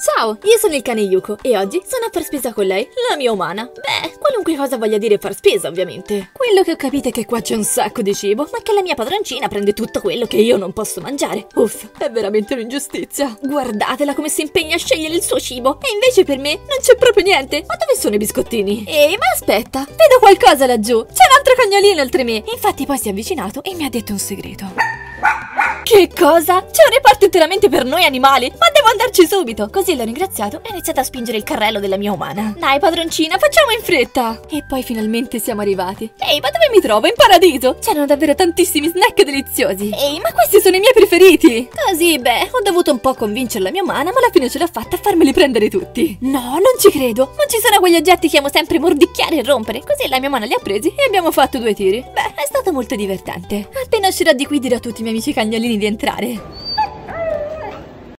Ciao, io sono il cane Yuko e oggi sono a far spesa con lei, la mia umana. Beh, qualunque cosa voglia dire far spesa, ovviamente. Quello che ho capito è che qua c'è un sacco di cibo, ma che la mia padroncina prende tutto quello che io non posso mangiare. Uff, è veramente un'ingiustizia. Guardatela come si impegna a scegliere il suo cibo, e invece per me non c'è proprio niente. Ma dove sono i biscottini? Ehi, ma aspetta, vedo qualcosa laggiù. C'è un altro cagnolino oltre me. Infatti poi si è avvicinato e mi ha detto un segreto. Che cosa? C'è un reparto interamente per noi animali? Ma devo andarci subito! Così l'ho ringraziato e ho iniziato a spingere il carrello della mia umana. Dai, padroncina, facciamo in fretta! E poi finalmente siamo arrivati. Ehi, ma dove mi trovo? In paradiso! C'erano davvero tantissimi snack deliziosi. Ehi, ma questi sono i miei preferiti! Così, beh, ho dovuto un po' convincere la mia umana, ma alla fine ce l'ho fatta a farmeli prendere tutti. No, non ci credo! Non ci sono quegli oggetti che amo sempre mordicchiare e rompere. Così la mia umana li ha presi e abbiamo fatto due tiri. Beh, è stato molto divertente. Appena uscirò di qui dirò a tutti i miei amici cagnolini di entrare.